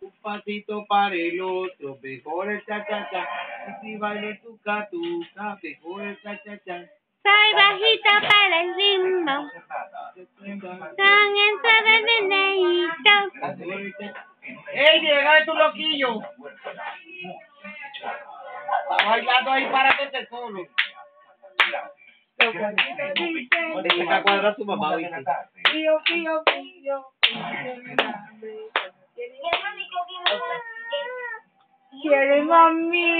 Un pasito para el otro, mejor el cha-cha-cha. Y si baile tu catuca, mejor el cha-cha-cha. Soy bajita para el ritmo. Tan entrada de neito. ¡Ey, llega tu loquillo! Está bailando ahí, párate solo. Esta cuadra su mamá, ¿viste? Pío, pío, pío. Quiere mami.